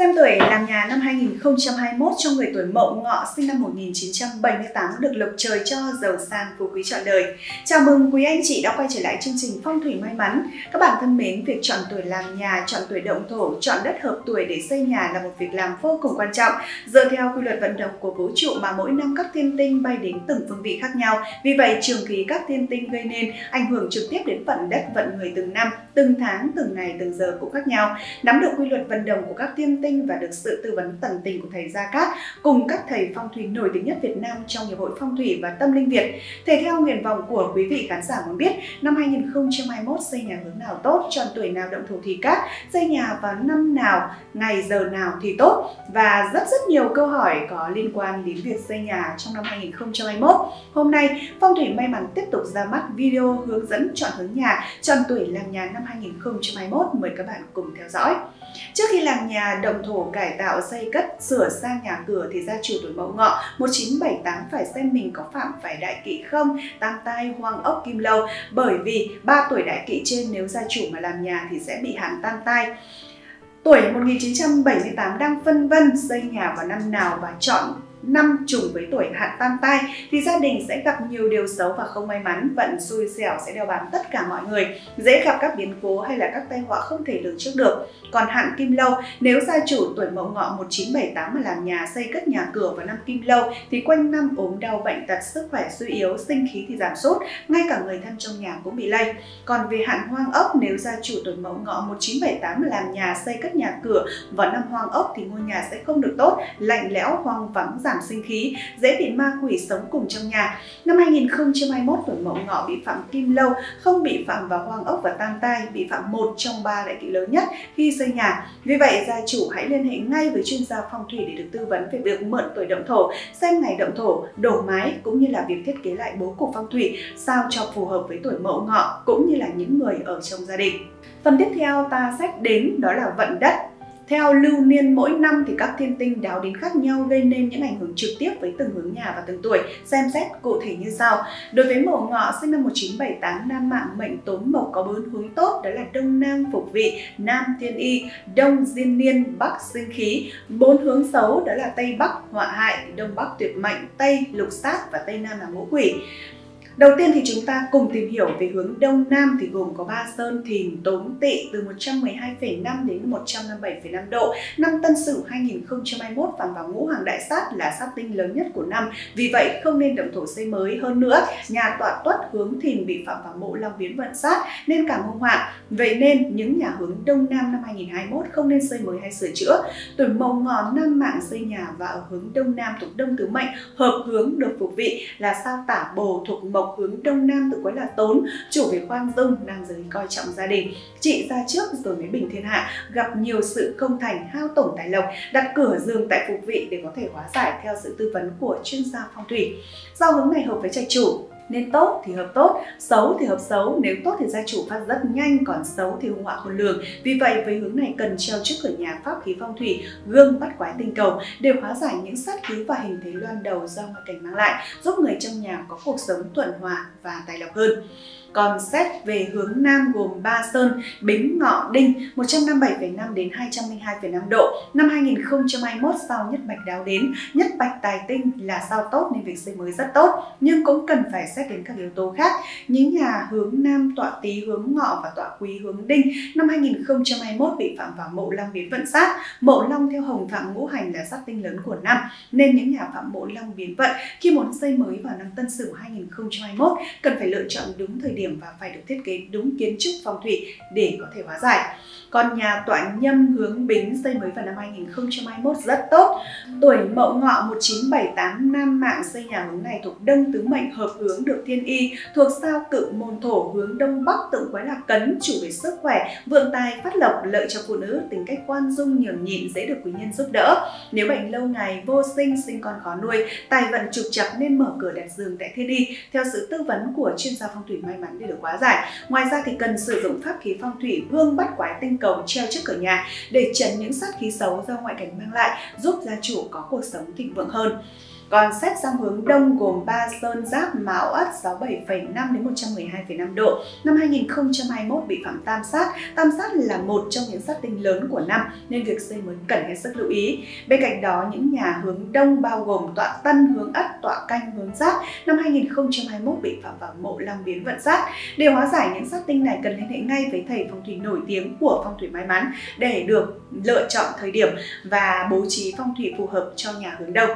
Xem tuổi làm nhà năm 2021 cho người tuổi Mậu Ngọ sinh năm 1978 được lộc trời cho giàu sang phú quý trọn đời. Chào mừng quý anh chị đã quay trở lại chương trình Phong thủy may mắn. Các bạn thân mến, việc chọn tuổi làm nhà, chọn tuổi động thổ, chọn đất hợp tuổi để xây nhà là một việc làm vô cùng quan trọng. Dựa theo quy luật vận động của vũ trụ mà mỗi năm các thiên tinh bay đến từng phương vị khác nhau. Vì vậy, trường khí các thiên tinh gây nên ảnh hưởng trực tiếp đến vận đất vận người từng năm, từng tháng, từng ngày, từng giờ cũng khác nhau. Nắm được quy luật vận động của các thiên tinh và được sự tư vấn tận tình của thầy Gia Cát cùng các thầy phong thủy nổi tiếng nhất Việt Nam trong Hiệp hội Phong thủy và Tâm linh Việt. Thể theo nguyện vọng của quý vị khán giả muốn biết, năm 2021 xây nhà hướng nào tốt, chọn tuổi nào động thổ thì cát, xây nhà vào năm nào, ngày giờ nào thì tốt và rất rất nhiều câu hỏi có liên quan đến việc xây nhà trong năm 2021. Hôm nay, Phong thủy may mắn tiếp tục ra mắt video hướng dẫn chọn hướng nhà, chọn tuổi làm nhà năm 2021. Mời các bạn cùng theo dõi. Trước khi làm nhà động thổ cải tạo xây cất sửa sang nhà cửa thì gia chủ tuổi mậu ngọ 1978 phải xem mình có phạm phải đại kỵ không, tam tai, hoang ốc, kim lâu bởi vì ba tuổi đại kỵ trên nếu gia chủ mà làm nhà thì sẽ bị hạn tam tai. Tuổi 1978 đang phân vân xây nhà vào năm nào và chọn năm trùng với tuổi hạn tam tai thì gia đình sẽ gặp nhiều điều xấu và không may mắn, vận xui xẻo sẽ đeo bám tất cả mọi người, dễ gặp các biến cố hay là các tai họa không thể lường trước được. Còn hạn kim lâu, nếu gia chủ tuổi mậu ngọ 1978 mà làm nhà xây cất nhà cửa vào năm kim lâu thì quanh năm ốm đau bệnh tật, sức khỏe suy yếu, sinh khí thì giảm sút, ngay cả người thân trong nhà cũng bị lây. Còn về hạn hoang ốc, nếu gia chủ tuổi mậu ngọ 1978 mà làm nhà xây cất nhà cửa vào năm hoang ốc thì ngôi nhà sẽ không được tốt, lạnh lẽo, hoang vắng, giảm sinh khí, dễ bị ma quỷ sống cùng trong nhà. Năm 2021 tuổi Mậu Ngọ bị phạm Kim Lâu, không bị phạm vào hoang ốc và tam tai, bị phạm một trong ba đại kỵ lớn nhất khi xây nhà. Vì vậy, gia chủ hãy liên hệ ngay với chuyên gia phong thủy để được tư vấn về việc mượn tuổi động thổ, xem ngày động thổ, đổ mái cũng như là việc thiết kế lại bố cục phong thủy sao cho phù hợp với tuổi Mậu Ngọ cũng như là những người ở trong gia đình. Phần tiếp theo ta sách đến đó là vận đất theo lưu niên mỗi năm thì các thiên tinh đáo đến khác nhau gây nên những ảnh hưởng trực tiếp với từng hướng nhà và từng tuổi. Xem xét cụ thể như sau. Đối với mổ ngọ sinh năm 1978 nam mạng mệnh tốn mộc có bốn hướng tốt đó là đông nam phục vị, nam thiên y, đông diên niên, bắc sinh khí. Bốn hướng xấu đó là tây bắc họa hại, đông bắc tuyệt mệnh, tây lục sát và tây nam là ngũ quỷ. Đầu tiên thì chúng ta cùng tìm hiểu về hướng Đông Nam thì gồm có ba sơn thìn tốn tỵ từ 112,5 đến 157,5 độ. Năm Tân Sửu 2021 phạm vào ngũ hàng đại sát là sát tinh lớn nhất của năm. Vì vậy không nên động thổ xây mới hơn nữa. Nhà tọa tuất hướng thìn bị phạm vào mộ long biến vận sát nên càng hung hoạn. Vậy nên những nhà hướng Đông Nam năm 2021 không nên xây mới hay sửa chữa. Tuổi mậu ngọ nam mạng xây nhà và ở hướng Đông Nam thuộc Đông Tứ Mệnh hợp hướng được phục vị là sao tả bồ thuộc mộc hướng đông nam tự quấy là tốn chủ về khoan dung, nam giới coi trọng gia đình. Chị ra trước rồi mới bình thiên hạ, gặp nhiều sự không thành, hao tổn tài lộc, đặt cửa giường tại phục vị để có thể hóa giải theo sự tư vấn của chuyên gia phong thủy. Do hướng này hợp với trạch chủ nên tốt thì hợp tốt, xấu thì hợp xấu, nếu tốt thì gia chủ phát rất nhanh, còn xấu thì hung họa khôn lường. Vì vậy với hướng này cần treo trước cửa nhà pháp khí phong thủy, gương bắt quái tinh cầu để hóa giải những sát khí và hình thế loan đầu do ngoại cảnh mang lại, giúp người trong nhà có cuộc sống thuận hòa và tài lộc hơn. Còn xét về hướng Nam gồm Ba Sơn, Bính, Ngọ, Đinh 157,5 đến 202,5 độ. Năm 2021 sao nhất bạch đáo đến, nhất bạch tài tinh là sao tốt nên việc xây mới rất tốt. Nhưng cũng cần phải xét đến các yếu tố khác. Những nhà hướng Nam tọa tý hướng Ngọ và tọa quý hướng Đinh năm 2021 bị phạm vào mộ long biến vận sát. Mộ long theo hồng phạm ngũ hành là sát tinh lớn của năm. Nên những nhà phạm mộ long biến vận khi muốn xây mới vào năm Tân Sửu 2021 cần phải lựa chọn đúng thời điểm điểm và phải được thiết kế đúng kiến trúc phong thủy để có thể hóa giải. Còn nhà tọa nhâm hướng bính xây mới vào năm 2021 rất tốt. Tuổi mậu ngọ 1978 nam mạng xây nhà hướng này thuộc đông tứ mệnh hợp hướng được thiên y thuộc sao cự môn thổ hướng đông bắc tượng quái là cấn chủ về sức khỏe, vượng tài, phát lộc, lợi cho phụ nữ, tính cách quan dung nhường nhịn dễ được quý nhân giúp đỡ. Nếu bệnh lâu ngày vô sinh, sinh con khó nuôi, tài vận trục trặc nên mở cửa đặt giường tại thiên y theo sự tư vấn của chuyên gia phong thủy may mắn để được hóa giải. Ngoài ra thì cần sử dụng pháp khí phong thủy vương bắt quái tinh cầu treo trước cửa nhà để tránh những sát khí xấu do ngoại cảnh mang lại, giúp gia chủ có cuộc sống thịnh vượng hơn. Còn xét sang hướng đông gồm Ba Sơn Giáp Mão Ất 67,5 đến 112,5 độ. Năm 2021 bị phạm tam sát. Tam sát là một trong những sát tinh lớn của năm nên việc xây mới cần hết sức lưu ý. Bên cạnh đó, những nhà hướng đông bao gồm tọa Tân hướng Ất, tọa Canh hướng Giáp năm 2021 bị phạm vào mộ long biến vận sát. Để hóa giải những sát tinh này cần liên hệ ngay với thầy phong thủy nổi tiếng của phong thủy may mắn để được lựa chọn thời điểm và bố trí phong thủy phù hợp cho nhà hướng đông.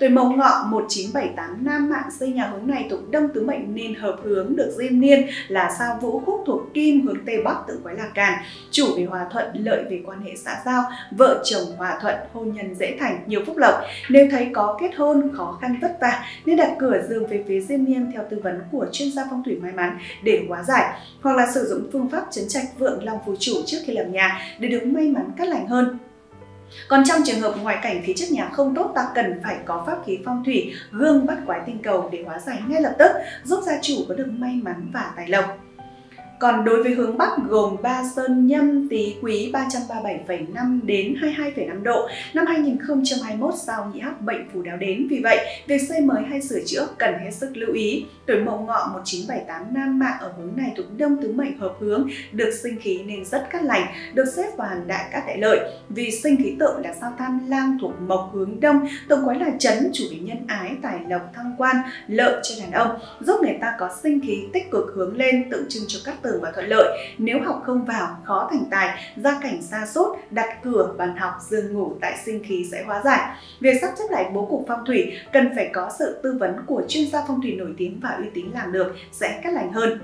Tuổi Mậu Ngọ 1978 nam mạng xây nhà hướng này thuộc Đông Tứ Mệnh nên hợp hướng được diêm niên là sao Vũ Khúc thuộc Kim hướng Tây Bắc tự quái là Càn, chủ về hòa thuận, lợi về quan hệ xã giao, vợ chồng hòa thuận, hôn nhân dễ thành, nhiều phúc lộc. Nếu thấy có kết hôn khó khăn vất vả nên đặt cửa giường về phía diêm niên theo tư vấn của chuyên gia phong thủy may mắn để hóa giải, hoặc là sử dụng phương pháp chấn trạch vượng long phù chủ trước khi làm nhà để được may mắn cát lành hơn. Còn trong trường hợp ngoại cảnh phía chất nhà không tốt, ta cần phải có pháp khí phong thủy, gương bắt quái tinh cầu để hóa giải ngay lập tức, giúp gia chủ có được may mắn và tài lộc. Còn đối với hướng Bắc gồm Ba Sơn Nhâm Tý Quý 337,5 đến 22,5 độ. Năm 2021 sao nhị hắc bệnh phù đáo đến. Vì vậy, việc xây mới hay sửa chữa cần hết sức lưu ý. Tuổi Mậu Ngọ 1978 nam mạng ở hướng này thuộc Đông tứ mệnh hợp hướng, được sinh khí nên rất cát lành, được xếp vào hàng đại cát đại lợi. Vì sinh khí tượng là sao tham lang thuộc mộc hướng đông, tượng quái là chấn chủ về nhân ái, tài lộc, thăng quan, lợi cho đàn ông, giúp người ta có sinh khí tích cực hướng lên tượng trưng cho các từ và thuận lợi. Nếu học không vào, khó thành tài, gia cảnh xa sốt, đặt cửa, bàn học, giường ngủ tại sinh khí sẽ hóa giải. Việc sắp xếp lại bố cục phong thủy cần phải có sự tư vấn của chuyên gia phong thủy nổi tiếng và uy tín làm được sẽ cắt lành hơn.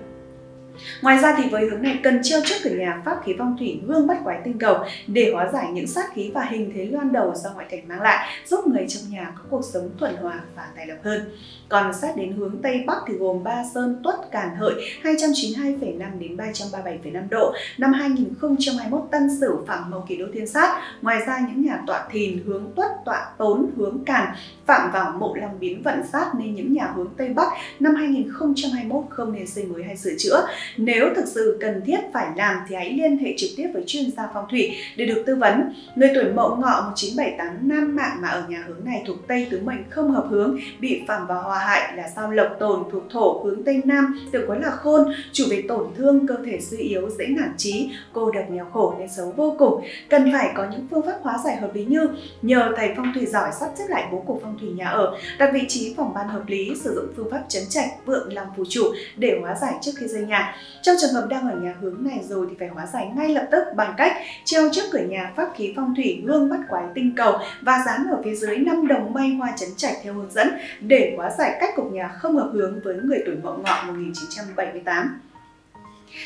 Ngoài ra thì với hướng này cần treo trước cửa nhà pháp khí phong thủy gương bắt quái tinh cầu để hóa giải những sát khí và hình thế loan đầu do ngoại cảnh mang lại, giúp người trong nhà có cuộc sống thuận hòa và tài lộc hơn. Còn sát đến hướng Tây Bắc thì gồm Ba Sơn, Tuất, Càn Hợi 292,5 đến 337,5 độ. Năm 2021 Tân Sửu phạm màu kỷ đô thiên sát. Ngoài ra những nhà tọa thìn hướng Tuất, tọa Tốn, hướng Càn phạm vào mộ long biến vận sát nên những nhà hướng Tây Bắc năm 2021 không nên xây mới hay sửa chữa. Nếu thực sự cần thiết phải làm thì hãy liên hệ trực tiếp với chuyên gia phong thủy để được tư vấn. Người tuổi Mậu Ngọ 1978 nam mạng mà ở nhà hướng này thuộc Tây tứ mệnh không hợp hướng, bị phạm vào hòa hại là sao lộc tồn thuộc thổ hướng Tây Nam, tự quái là khôn, chủ về tổn thương, cơ thể suy yếu, dễ nản trí, cô độc nghèo khổ nên xấu vô cùng. Cần phải có những phương pháp hóa giải hợp lý như nhờ thầy phong thủy giỏi sắp xếp lại bố cục phong thủy nhà ở, đặt vị trí phòng ban hợp lý, sử dụng phương pháp chấn trạch, vượng làm phù chủ để hóa giải trước khi xây nhà. Trong trường hợp đang ở nhà hướng này rồi thì phải hóa giải ngay lập tức bằng cách treo trước cửa nhà pháp khí phong thủy gương bắt quái tinh cầu và dán ở phía dưới năm đồng mây hoa chấn trạch theo hướng dẫn để hóa giải cách cục nhà không hợp hướng với người tuổi Mậu Ngọ 1978.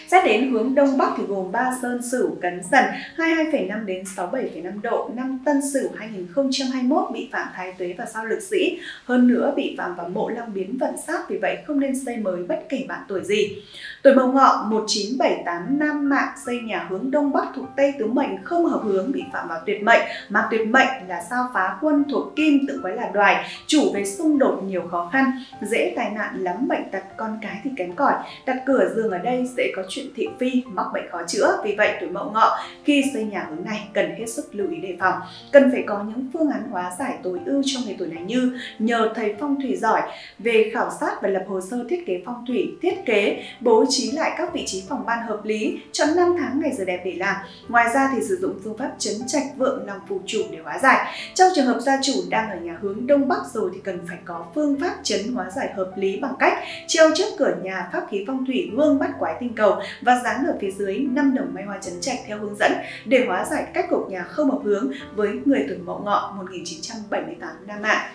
Xét đến hướng Đông Bắc thì gồm Ba Sơn Sửu Cấn Dần 22,5 đến 67,5 độ, năm Tân Sửu 2021 bị phạm thái tuế và sao lực sĩ, hơn nữa bị phạm vào mộ long biến vận sát vì vậy không nên xây mới bất kể bạn tuổi gì. Tuổi Mậu Ngọ 1978 Nam Mạng xây nhà hướng Đông Bắc thuộc Tây Tứ Mệnh không hợp hướng bị phạm vào tuyệt mệnh, mà tuyệt mệnh là sao phá quân thuộc Kim tự quái là đoài, chủ về xung đột nhiều khó khăn, dễ tai nạn lắm bệnh tật con cái thì kém cỏi. Đặt cửa giường ở đây sẽ có chuyện thị phi, mắc bệnh khó chữa. Vì vậy tuổi Mậu Ngọ khi xây nhà hướng này cần hết sức lưu ý đề phòng. Cần phải có những phương án hóa giải tối ưu cho người tuổi này như nhờ thầy phong thủy giỏi về khảo sát và lập hồ sơ thiết kế phong thủy, thiết kế, bố trí lại các vị trí phòng ban hợp lý, chọn năm tháng ngày giờ đẹp để làm. Ngoài ra thì sử dụng phương pháp chấn trạch vượng lòng phù chủ để hóa giải. Trong trường hợp gia chủ đang ở nhà hướng đông bắc rồi thì cần phải có phương pháp chấn hóa giải hợp lý bằng cách treo trước cửa nhà pháp khí phong thủy gương bắt quái tinh cầu và dán ở phía dưới 5 đồng may hoa chấn trạch theo hướng dẫn để hóa giải cách cục nhà không hợp hướng với người tuổi Mậu Ngọ 1978 Nam Mạng.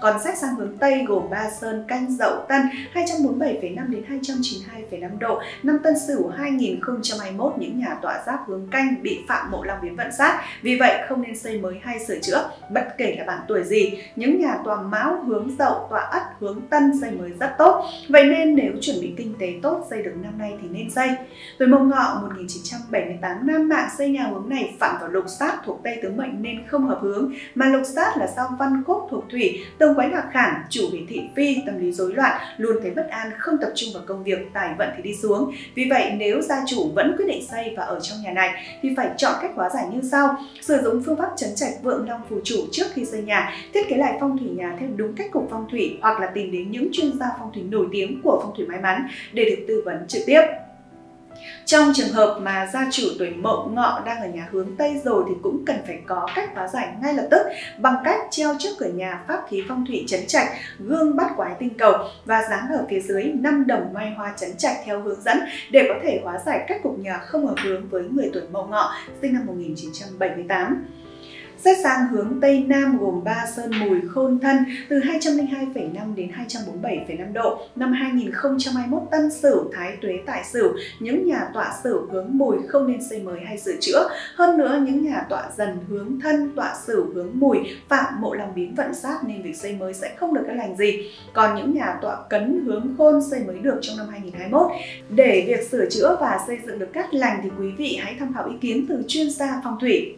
Còn sách sang hướng Tây gồm Ba Sơn, Canh, Dậu, Tân 247,5 đến 292,5 độ. Năm Tân Sửu 2021 những nhà tọa giáp hướng Canh bị phạm mộ long biến vận sát. Vì vậy không nên xây mới hay sửa chữa bất kể là bạn tuổi gì. Những nhà tọa Mão hướng Dậu, tọa Ất hướng Tân xây mới rất tốt. Vậy nên nếu chuẩn bị kinh tế tốt xây được năm nay thì nên xây. Tuổi Mậu Ngọ 1978 Nam Mạng xây nhà hướng này phạm vào lục sát thuộc Tây Tứ Mệnh nên không hợp hướng, mà lục sát là sao văn khúc thuộc Thủy, tương quái lạc khảm chủ về thị phi, tâm lý rối loạn, luôn thấy bất an, không tập trung vào công việc, tài vận thì đi xuống. Vì vậy nếu gia chủ vẫn quyết định xây và ở trong nhà này thì phải chọn cách hóa giải như sau. Sử dụng phương pháp chấn trạch vượng long phù chủ trước khi xây nhà, thiết kế lại phong thủy nhà theo đúng cách cục phong thủy hoặc là tìm đến những chuyên gia phong thủy nổi tiếng của phong thủy may mắn để được tư vấn trực tiếp. Trong trường hợp mà gia chủ tuổi mậu ngọ đang ở nhà hướng Tây rồi thì cũng cần phải có cách phá giải ngay lập tức bằng cách treo trước cửa nhà pháp khí phong thủy chấn trạch, gương bắt quái tinh cầu và dán ở phía dưới 5 đồng mai hoa chấn trạch theo hướng dẫn để có thể hóa giải các cục nhà không hợp hướng với người tuổi mậu ngọ sinh năm 1978. Xét sang hướng Tây Nam gồm 3 sơn mùi khôn thân từ 202,5 đến 247,5 độ. Năm 2021 Tân Sửu, Thái Tuế, Tại Sửu, những nhà tọa Sửu hướng mùi không nên xây mới hay sửa chữa. Hơn nữa, những nhà tọa dần hướng thân, tọa Sửu hướng mùi phạm mộ lòng biến vận sát nên việc xây mới sẽ không được cái lành gì. Còn những nhà tọa cấn hướng khôn xây mới được trong năm 2021. Để việc sửa chữa và xây dựng được cát lành thì quý vị hãy tham khảo ý kiến từ chuyên gia phong thủy.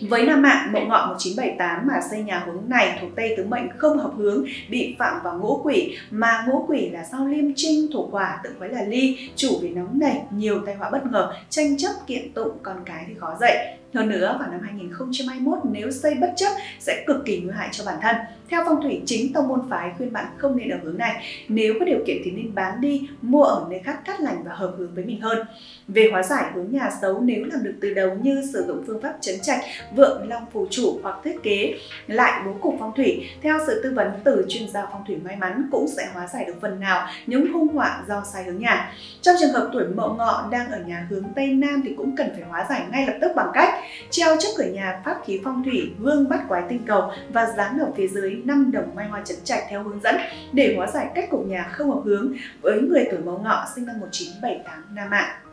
Với nam mạng mậu ngọ 1978 mà xây nhà hướng này thuộc Tây tứ mệnh không hợp hướng, bị phạm vào ngũ quỷ mà ngũ quỷ là sao liêm trinh thổ quả tự quái là ly, chủ về nóng nảy, nhiều tai họa bất ngờ, tranh chấp kiện tụng con cái thì khó dậy. Hơn nữa, vào năm 2021 nếu xây bất chấp sẽ cực kỳ nguy hại cho bản thân. Theo phong thủy chính tông môn phái khuyên bạn không nên ở hướng này. Nếu có điều kiện thì nên bán đi, mua ở nơi khác cát lành và hợp hướng với mình hơn. Về hóa giải hướng nhà xấu nếu làm được từ đầu như sử dụng phương pháp chấn trạch, vượng long phù chủ hoặc thiết kế lại bố cục phong thủy theo sự tư vấn từ chuyên gia phong thủy may mắn cũng sẽ hóa giải được phần nào những hung họa do sai hướng nhà. Trong trường hợp tuổi mậu ngọ đang ở nhà hướng Tây Nam thì cũng cần phải hóa giải ngay lập tức bằng cách treo trước cửa nhà pháp khí phong thủy gương bắt quái tinh cầu và dán ở phía dưới năm đồng mai hoa chấn trạch theo hướng dẫn để hóa giải cách cục nhà không hợp hướng với người tuổi mậu ngọ sinh năm 1978 nam mạng.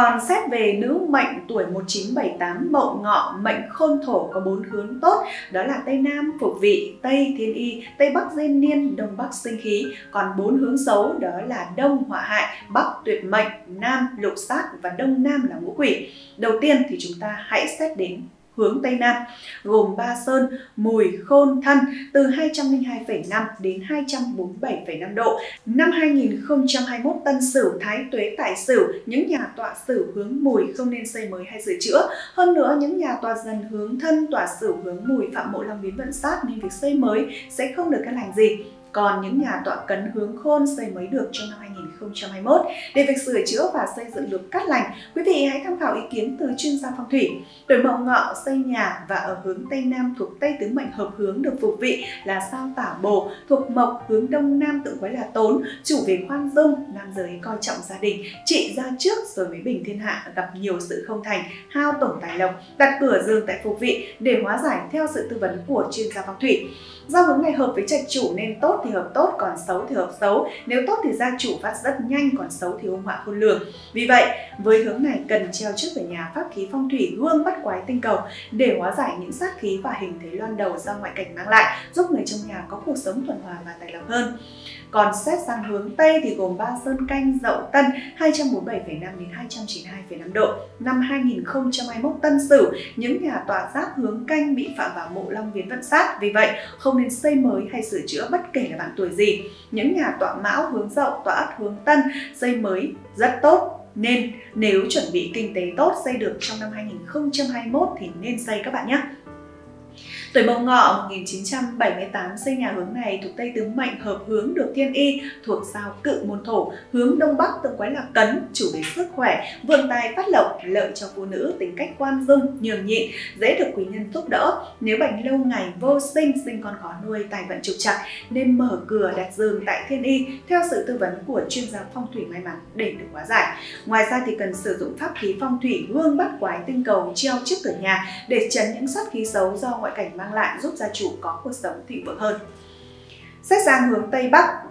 Còn xét về nữ mệnh tuổi 1978 mậu ngọ mệnh khôn thổ có bốn hướng tốt đó là Tây Nam phục vị, Tây thiên y, Tây Bắc diên niên, Đông Bắc sinh khí. Còn bốn hướng xấu đó là Đông hỏa hại, Bắc tuyệt mệnh, Nam lục sát và Đông Nam là ngũ quỷ. Đầu tiên thì chúng ta hãy xét đến hướng Tây Nam, gồm Ba Sơn, Mùi, Khôn, Thân từ 202,5 đến 247,5 độ. Năm 2021 Tân Sửu, Thái Tuế, tài Sửu, những nhà tọa Sửu hướng Mùi không nên xây mới hay sửa chữa. Hơn nữa, những nhà tọa dần hướng Thân, tọa Sửu hướng Mùi phạm mộ long biến vận sát nên việc xây mới sẽ không được cái lành gì. Còn những nhà tọa cấn hướng khôn xây mới được trong năm 2021. Để việc sửa chữa và xây dựng được cát lành, quý vị hãy tham khảo ý kiến từ chuyên gia phong thủy. Tuổi mậu ngọ xây nhà và ở hướng Tây Nam thuộc Tây tứ mệnh hợp hướng được phục vị là sao tả bồ, thuộc mộc hướng Đông Nam tự quái là tốn, chủ về khoan dung, nam giới coi trọng gia đình, trị ra trước rồi mới bình thiên hạ, gặp nhiều sự không thành, hao tổn tài lộc, đặt cửa giường tại phục vị để hóa giải theo sự tư vấn của chuyên gia phong thủy. Do hướng này hợp với trạch chủ nên tốt thì hợp tốt, còn xấu thì hợp xấu. Nếu tốt thì gia chủ phát rất nhanh, còn xấu thì hung họa khôn lường. Vì vậy, với hướng này cần treo trước cửa nhà pháp khí phong thủy gương bắt quái tinh cầu để hóa giải những sát khí và hình thế loan đầu do ngoại cảnh mang lại, giúp người trong nhà có cuộc sống thuận hòa và tài lộc hơn. Còn xét sang hướng Tây thì gồm ba sơn canh dậu tân 247,5 đến 292,5 độ. Năm 2021 Tân Sửu, những nhà tòa giáp hướng canh bị phạm vào mộ long biến vận sát. Vì vậy, không nên xây mới hay sửa chữa bất kể là bạn tuổi gì. Những nhà tọa mão hướng dậu, tọa ất hướng tân, xây mới rất tốt nên nếu chuẩn bị kinh tế tốt xây được trong năm 2021 thì nên xây các bạn nhé. Tuổi Mậu Ngọ 1978 xây nhà hướng này thuộc Tây Tứ Mệnh hợp hướng được thiên y thuộc sao cự môn thổ, hướng Đông Bắc tương quái là cấn, chủ về sức khỏe, vượng tài phát lộc, lợi cho phụ nữ, tính cách quan dung, nhường nhịn, dễ được quý nhân giúp đỡ. Nếu bệnh lâu ngày vô sinh, sinh con khó nuôi, tài vận trục trặc nên mở cửa đặt giường tại thiên y theo sự tư vấn của chuyên gia phong thủy may mắn để được hóa giải. Ngoài ra thì cần sử dụng pháp khí phong thủy gương bắt quái tinh cầu treo trước cửa nhà để tránh những sát khí xấu do ngoại cảnh mang lại giúp gia chủ có cuộc sống thịnh vượng hơn. Xét sang hướng Tây Bắc,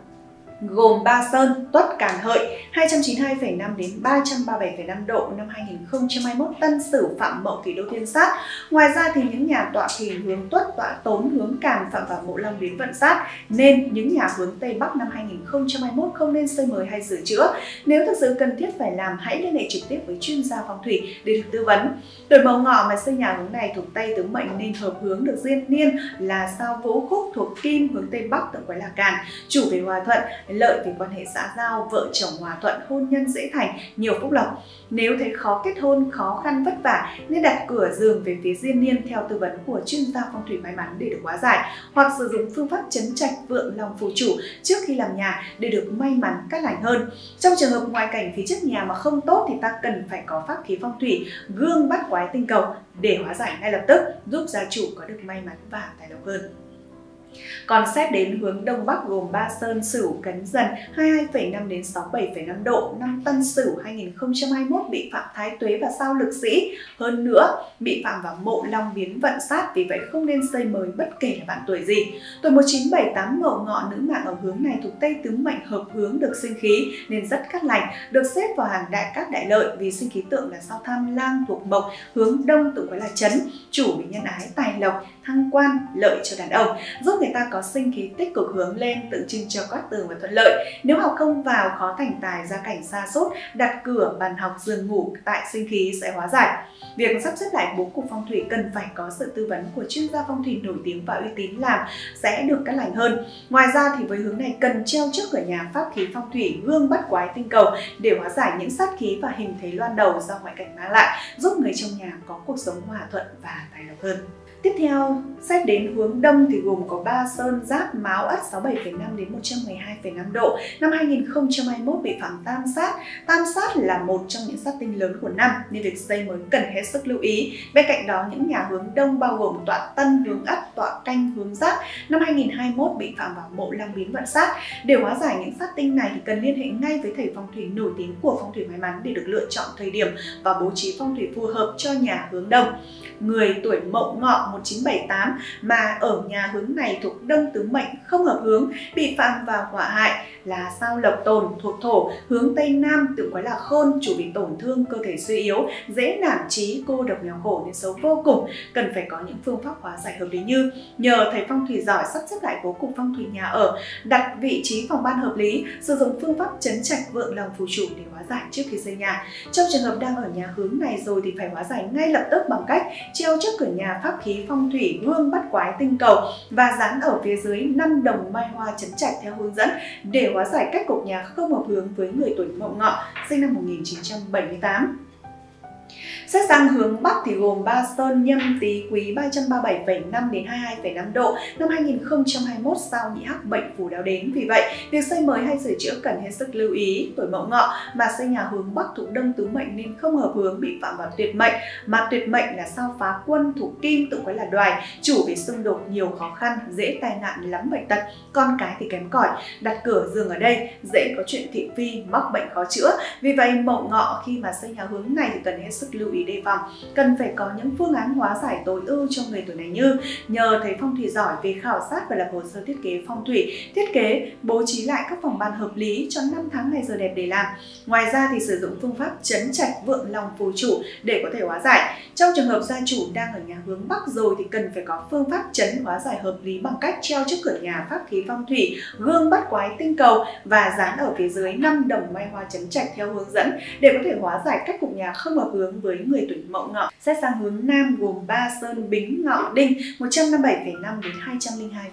gồm Ba Sơn, Tuất Càn Hợi 292,5 đến 337,5 độ năm 2021 Tân Sửu Phạm Mậu Kỷ Đô Thiên Sát. Ngoài ra thì những nhà tọa thì hướng Tuất, tọa Tốn hướng Càn phạm vào mộ Long đến Vận Sát nên những nhà hướng Tây Bắc năm 2021 không nên xây mới hay sửa chữa. Nếu thực sự cần thiết phải làm hãy liên hệ trực tiếp với chuyên gia phong thủy để được tư vấn. Tuổi Mậu Ngọ mà xây nhà hướng này thuộc Tây tứ mệnh nên hợp hướng được duyên niên là sao Vũ Khúc thuộc Kim hướng Tây Bắc tượng quái là Càn, chủ về hòa thuận lợi về quan hệ xã giao, vợ chồng hòa thuận, hôn nhân dễ thành, nhiều phúc lộc. Nếu thấy khó kết hôn, khó khăn vất vả nên đặt cửa giường về phía diên niên theo tư vấn của chuyên gia phong thủy may mắn để được hóa giải hoặc sử dụng phương pháp chấn trạch vượng lòng phù chủ trước khi làm nhà để được may mắn cát lành hơn. Trong trường hợp ngoại cảnh phía trước nhà mà không tốt thì ta cần phải có pháp khí phong thủy gương bắt quái tinh cầu để hóa giải ngay lập tức giúp gia chủ có được may mắn và tài lộc hơn. Còn xét đến hướng Đông Bắc gồm Ba Sơn, Sửu, Cấn Dần 22,5 đến 67,5 độ, năm Tân Sửu 2021 bị phạm Thái Tuế và sao lực sĩ. Hơn nữa, bị phạm vào mộ long biến vận sát, vì vậy không nên xây mới bất kể là bạn tuổi gì. Tuổi 1978 mậu ngọ nữ mạng ở hướng này thuộc Tây Tứ Mệnh hợp hướng được sinh khí nên rất cát lành, được xếp vào hàng đại cát đại lợi vì sinh khí tượng là sao tham lang thuộc mộc, hướng đông tự gọi là chấn, chủ về nhân ái, tài lộc, thăng quan, lợi cho đàn ông, giúp người người ta có sinh khí tích cực hướng lên, tượng trưng cho cát tường và thuận lợi. Nếu học không vào, khó thành tài, gia cảnh xa sốt đặt cửa, bàn học, giường ngủ tại sinh khí sẽ hóa giải. Việc sắp xếp lại bố cục phong thủy cần phải có sự tư vấn của chuyên gia phong thủy nổi tiếng và uy tín làm sẽ được cắt lành hơn. Ngoài ra thì với hướng này cần treo trước cửa nhà pháp khí phong thủy gương bắt quái tinh cầu để hóa giải những sát khí và hình thế loan đầu do ngoại cảnh mang lại, giúp người trong nhà có cuộc sống hòa thuận và tài lộc hơn. Tiếp theo, xét đến hướng đông thì gồm có Ba Sơn, Giáp, máu Ất 67,5 đến 112,5 độ. Năm 2021 bị phạm tam sát. Tam sát là một trong những sát tinh lớn của năm nên việc xây mới cần hết sức lưu ý. Bên cạnh đó, những nhà hướng đông bao gồm tọa Tân, hướng Ất, tọa Canh, hướng Giáp năm 2021 bị phạm vào mộ long biến vận sát. Để hóa giải những sát tinh này thì cần liên hệ ngay với thầy phong thủy nổi tiếng của phong thủy may mắn để được lựa chọn thời điểm và bố trí phong thủy phù hợp cho nhà hướng đông. Người tuổi mậu ngọ 1978 mà ở nhà hướng này thuộc đông tứ mệnh không hợp hướng, bị phạm vào hỏa hại là sao lộc tồn thuộc thổ, hướng tây nam tự quái là khôn, chủ bị tổn thương cơ thể suy yếu, dễ nản trí, cô độc nghèo khổ nên xấu vô cùng. Cần phải có những phương pháp hóa giải hợp lý như nhờ thầy phong thủy giỏi sắp xếp lại bố cục phong thủy nhà ở, đặt vị trí phòng ban hợp lý, sử dụng phương pháp chấn trạch vượng lòng phù chủ để hóa giải trước khi xây nhà. Trong trường hợp đang ở nhà hướng này rồi thì phải hóa giải ngay lập tức bằng cách treo trước cửa nhà pháp khí phong thủy gương bắt quái tinh cầu và dán ở phía dưới năm đồng mai hoa chấn trạch theo hướng dẫn để hóa giải cách cục nhà không hợp hướng với người tuổi mậu ngọ, sinh năm 1978. Xét sang hướng Bắc thì gồm Ba Sơn, Nhâm, Tý, Quý 337,5 đến 22,5 độ. Năm 2021 sao nhị hắc bệnh phù đáo đến. Vì vậy, việc xây mới hay sửa chữa cần hết sức lưu ý. Tuổi Mậu Ngọ mà xây nhà hướng Bắc thuộc Đông tứ mệnh nên không hợp hướng bị phạm vào tuyệt mệnh. Mà tuyệt mệnh là sao phá quân thuộc Kim tự quái là đoài, chủ về xung đột nhiều khó khăn, dễ tai nạn lắm bệnh tật. Con cái thì kém cỏi, đặt cửa giường ở đây dễ có chuyện thị phi, mắc bệnh khó chữa. Vì vậy Mậu Ngọ khi mà xây nhà hướng này thì cần hết sức lưu ý đề phòng. Cần phải có những phương án hóa giải tối ưu cho người tuổi này như nhờ thầy phong thủy giỏi về khảo sát và lập hồ sơ thiết kế phong thủy, thiết kế, bố trí lại các phòng ban hợp lý cho năm tháng ngày giờ đẹp để làm. Ngoài ra thì sử dụng phương pháp chấn trạch vượng lòng phù chủ để có thể hóa giải. Trong trường hợp gia chủ đang ở nhà hướng bắc rồi thì cần phải có phương pháp chấn hóa giải hợp lý bằng cách treo trước cửa nhà pháp khí phong thủy, gương bắt quái tinh cầu và dán ở phía dưới năm đồng may hoa chấn trạch theo hướng dẫn để có thể hóa giải cách cục nhà không hợp hướng với người tuổi mậu ngọ. Xét sang hướng nam gồm Ba Sơn, Bính, Ngọ, Đinh 157,5 đến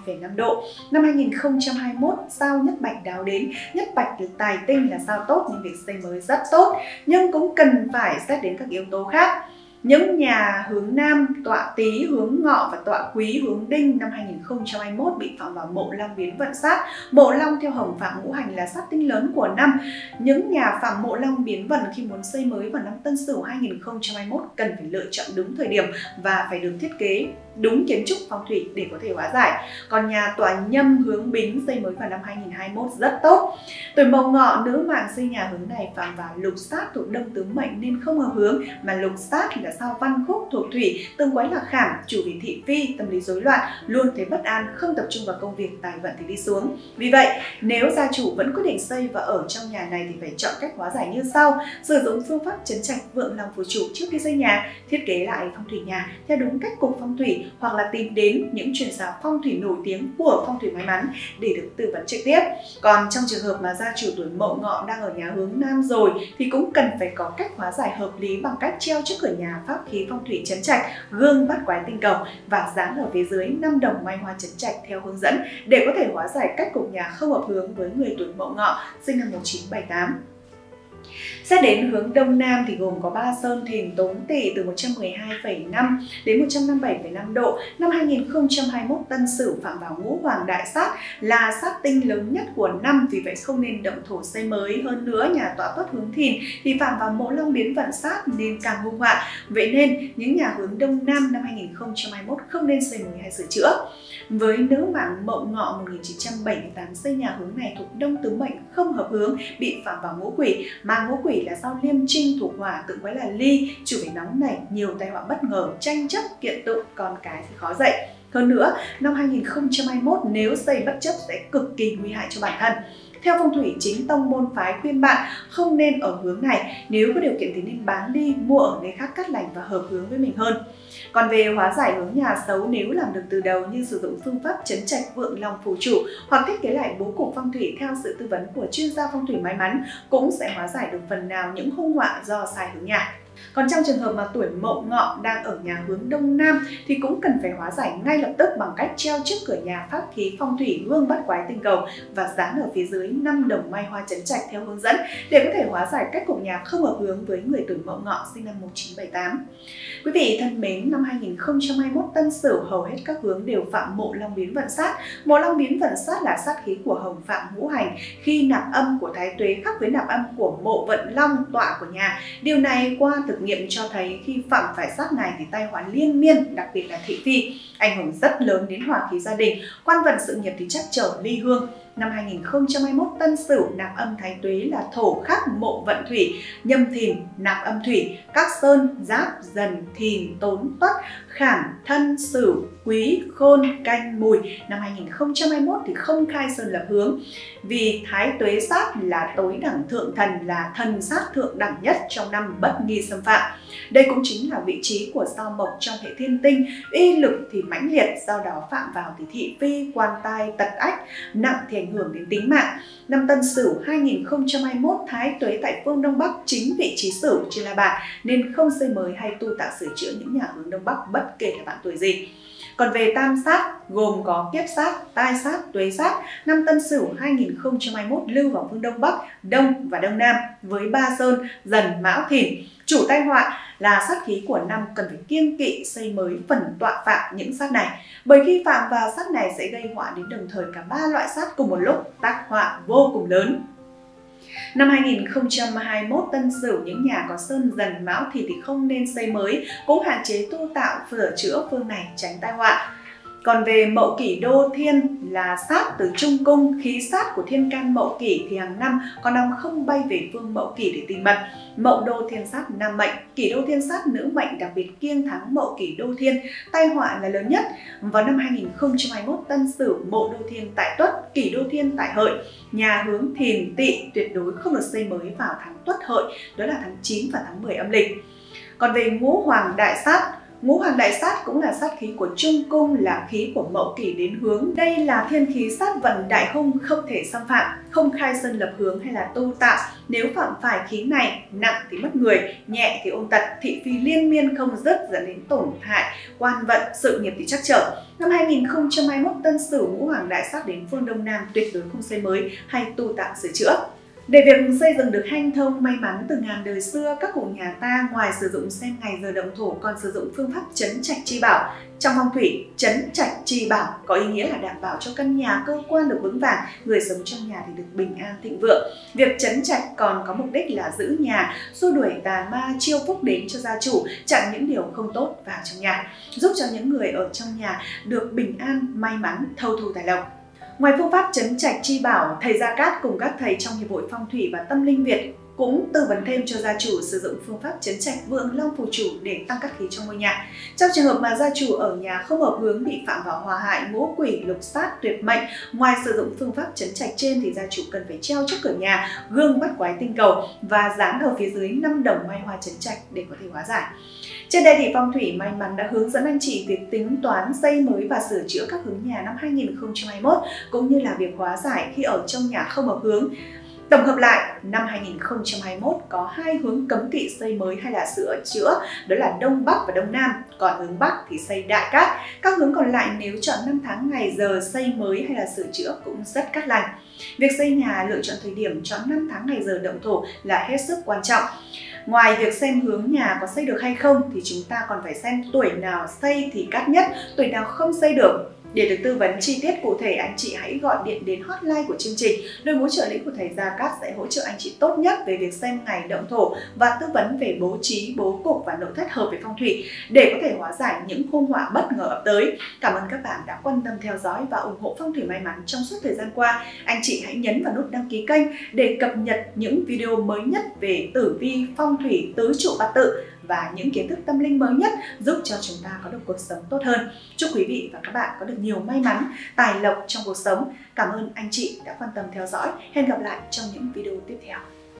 202,5 độ. Năm 2021 sao nhất bạch đáo đến, nhất bạch tài tinh là sao tốt nên việc xây mới rất tốt, nhưng cũng cần phải xét đến các yếu tố khác. Những nhà hướng Nam, tọa Tý hướng Ngọ và tọa Quý hướng Đinh năm 2021 bị phạm vào mộ Long biến vận sát. Mộ Long theo hồng phạm ngũ hành là sát tinh lớn của năm. Những nhà phạm mộ Long biến vận khi muốn xây mới vào năm Tân Sửu 2021 cần phải lựa chọn đúng thời điểm và phải được thiết kế đúng kiến trúc phong thủy để có thể hóa giải. Còn nhà tòa nhâm hướng bính xây mới vào năm 2021 rất tốt. Tuổi mậu ngọ, nữ mạng xây nhà hướng này phạm vào lục sát thuộc đông tứ mệnh nên không hợp hướng, mà lục sát là sao văn khúc thuộc thủy, tương quái là khảm, chủ vì thị phi, tâm lý rối loạn, luôn thấy bất an, không tập trung vào công việc, tài vận thì đi xuống. Vì vậy, nếu gia chủ vẫn quyết định xây và ở trong nhà này thì phải chọn cách hóa giải như sau sử dụng phương pháp chấn trạch vượng lòng phù chủ trước khi xây nhà, thiết kế lại phong thủy nhà theo đúng cách cục phong thủy thủy hoặc là tìm đến những chuyên gia phong thủy nổi tiếng của phong thủy may mắn để được tư vấn trực tiếp. Còn trong trường hợp mà gia chủ tuổi mậu ngọ đang ở nhà hướng nam rồi thì cũng cần phải có cách hóa giải hợp lý bằng cách treo trước cửa nhà pháp khí phong thủy chấn trạch, gương bắt quái tinh cầu và dán ở phía dưới năm đồng may hoa chấn trạch theo hướng dẫn để có thể hóa giải cách cục nhà không hợp hướng với người tuổi mậu ngọ sinh năm 1978. Xét đến hướng Đông Nam thì gồm có ba sơn thìn tốn tỵ từ 112,5 đến 157,5 độ. Năm 2021 Tân Sửu phạm vào ngũ hoàng đại sát là sát tinh lớn nhất của năm vì vậy không nên động thổ xây mới. Hơn nữa nhà tọa tuất hướng thìn thì phạm vào mộ long biến vận sát nên càng hung họa. Vậy nên những nhà hướng Đông Nam năm 2021 không nên xây mới hay sửa chữa. Với nữ mạng Mậu Ngọ 1978 xây nhà hướng này thuộc Đông Tứ Mệnh không hợp hướng, bị phạm vào ngũ quỷ, mà ngũ quỷ là sao liêm trinh thuộc hỏa tự quái là ly, chủ về nóng này, nhiều tai họa bất ngờ, tranh chấp, kiện tụng, con cái thì khó dạy. Hơn nữa, năm 2021 nếu xây bất chấp sẽ cực kỳ nguy hại cho bản thân. Theo phong thủy, chính tông môn phái khuyên bạn không nên ở hướng này, nếu có điều kiện thì nên bán đi, mua ở nơi khác cắt lành và hợp hướng với mình hơn. Còn về hóa giải hướng nhà xấu nếu làm được từ đầu như sử dụng phương pháp chấn trạch vượng lòng phù chủ hoặc thiết kế lại bố cục phong thủy theo sự tư vấn của chuyên gia phong thủy may mắn cũng sẽ hóa giải được phần nào những hung họa do sai hướng nhà. Còn trong trường hợp mà tuổi mậu ngọ đang ở nhà hướng đông nam thì cũng cần phải hóa giải ngay lập tức bằng cách treo trước cửa nhà pháp khí phong thủy gương bắt quái tinh cầu và dán ở phía dưới 5 đồng mai hoa chấn trạch theo hướng dẫn để có thể hóa giải cách cục nhà không hợp hướng với người tuổi mậu ngọ sinh năm 1978. Quý vị thân mến, năm 2021 Tân Sửu hầu hết các hướng đều phạm mộ long biến vận sát. Mộ long biến vận sát là sát khí của hồng phạm ngũ hành khi nạp âm của thái tuế khác với nạp âm của mộ vận long tọa của nhà. Điều này qua thực nghiệm cho thấy khi phạm phải sát này thì tai họa liên miên, đặc biệt là thị phi, ảnh hưởng rất lớn đến hòa khí gia đình, quan vận sự nghiệp thì chắc trở ly hương. Năm 2021 Tân Sửu nạp âm thái tuế là thổ khắc mộ vận thủy, nhâm thìn nạp âm thủy, các sơn, giáp, dần, thìn, tốn, tuất, khảm, thân, sửu, quý, khôn, canh, mùi. Năm 2021 thì không khai sơn lập hướng vì thái tuế sát là tối đẳng thượng thần là thần sát thượng đẳng nhất trong năm bất nghi xâm phạm. Đây cũng chính là vị trí của sao mộc trong hệ thiên tinh, uy lực thì mãnh liệt, do đó phạm vào thì thị phi, quan tai, tật ách, nặng thì ảnh hưởng đến tính mạng. Năm Tân Sửu 2021 Thái Tuế tại phương Đông Bắc chính vị trí Sửu trên là bạn nên không xây mới hay tu tạo sửa chữa những nhà hướng Đông Bắc bất kể là bạn tuổi gì. Còn về tam sát gồm có kiếp sát, tai sát, tuế sát, năm Tân Sửu 2021 lưu vào phương Đông Bắc, Đông và Đông Nam với ba sơn, dần, mão, thìn. Chủ tai họa là sát khí của năm cần phải kiêng kỵ xây mới phần tọa phạm những sát này. Bởi khi phạm vào sát này sẽ gây họa đến đồng thời cả ba loại sát cùng một lúc, tác họa vô cùng lớn. Năm 2021 Tân Sửu những nhà có sơn dần mão thì thì không nên xây mới, cũng hạn chế tu tạo sửa chữa phương này tránh tai họa. Còn về mậu kỷ đô thiên là sát từ trung cung, khí sát của thiên can mậu kỷ thì hàng năm con năm không bay về phương mậu kỷ để tìm mật. Mậu đô thiên sát nam mệnh, kỷ đô thiên sát nữ mệnh đặc biệt kiêng thắng mậu kỷ đô thiên, tai họa là lớn nhất. Vào năm 2021 tân sửu mậu đô thiên tại tuất, kỷ đô thiên tại hợi, nhà hướng thìn tỵ tuyệt đối không được xây mới vào tháng tuất hợi, đó là tháng 9 và tháng 10 âm lịch. Còn về ngũ hoàng đại sát, Ngũ hoàng đại sát cũng là sát khí của trung cung là khí của mậu kỷ đến hướng. Đây là thiên khí sát vận đại hung không thể xâm phạm, không khai sơn lập hướng hay là tu tạo. Nếu phạm phải khí này, nặng thì mất người, nhẹ thì ôn tật, thị phi liên miên không dứt dẫn đến tổn hại, quan vận, sự nghiệp thì chắc trở. Năm 2021 Tân Sửu ngũ hoàng đại sát đến phương Đông Nam tuyệt đối không xây mới hay tu tạo sửa chữa. Để việc xây dựng được hanh thông may mắn từ ngàn đời xưa, các cụ nhà ta ngoài sử dụng xem ngày giờ động thổ còn sử dụng phương pháp chấn trạch chi bảo. Trong phong thủy, chấn trạch chi bảo có ý nghĩa là đảm bảo cho căn nhà, cơ quan được vững vàng, người sống trong nhà thì được bình an thịnh vượng. Việc chấn trạch còn có mục đích là giữ nhà, xua đuổi tà ma, chiêu phúc đến cho gia chủ, chặn những điều không tốt vào trong nhà, giúp cho những người ở trong nhà được bình an, may mắn, thâu thu tài lộc. Ngoài phương pháp chấn trạch chi bảo, thầy Gia Cát cùng các thầy trong Hiệp hội Phong thủy và Tâm linh Việt cũng tư vấn thêm cho gia chủ sử dụng phương pháp chấn trạch vượng long phù chủ để tăng các khí trong ngôi nhà. Trong trường hợp mà gia chủ ở nhà không hợp hướng bị phạm vào hòa hại, ngũ quỷ, lục sát, tuyệt mệnh, ngoài sử dụng phương pháp chấn trạch trên thì gia chủ cần phải treo trước cửa nhà gương bắt quái tinh cầu và dán ở phía dưới 5 đồng mai hoa chấn trạch để có thể hóa giải. Trên đây thì Phong thủy may mắn đã hướng dẫn anh chị việc tính toán, xây mới và sửa chữa các hướng nhà năm 2021 cũng như là việc hóa giải khi ở trong nhà không hợp hướng. Tổng hợp lại, năm 2021 có hai hướng cấm kỵ xây mới hay là sửa chữa, đó là Đông Bắc và Đông Nam. Còn hướng Bắc thì xây đại cát. Các hướng còn lại nếu chọn năm tháng ngày giờ xây mới hay là sửa chữa cũng rất cát lành. Việc xây nhà lựa chọn thời điểm chọn năm tháng ngày giờ động thổ là hết sức quan trọng. Ngoài việc xem hướng nhà có xây được hay không thì chúng ta còn phải xem tuổi nào xây thì cát nhất, tuổi nào không xây được để được tư vấn chi tiết cụ thể, anh chị hãy gọi điện đến hotline của chương trình. Đội ngũ trợ lý của thầy Gia Cát sẽ hỗ trợ anh chị tốt nhất về việc xem ngày động thổ và tư vấn về bố trí, bố cục và nội thất hợp với phong thủy để có thể hóa giải những hung họa bất ngờ ập tới. Cảm ơn các bạn đã quan tâm theo dõi và ủng hộ phong thủy may mắn trong suốt thời gian qua. Anh chị hãy nhấn vào nút đăng ký kênh để cập nhật những video mới nhất về tử vi, phong thủy, tứ trụ bát tự và những kiến thức tâm linh mới nhất giúp cho chúng ta có được cuộc sống tốt hơn. Chúc quý vị và các bạn có được nhiều may mắn, tài lộc trong cuộc sống. Cảm ơn anh chị đã quan tâm theo dõi. Hẹn gặp lại trong những video tiếp theo.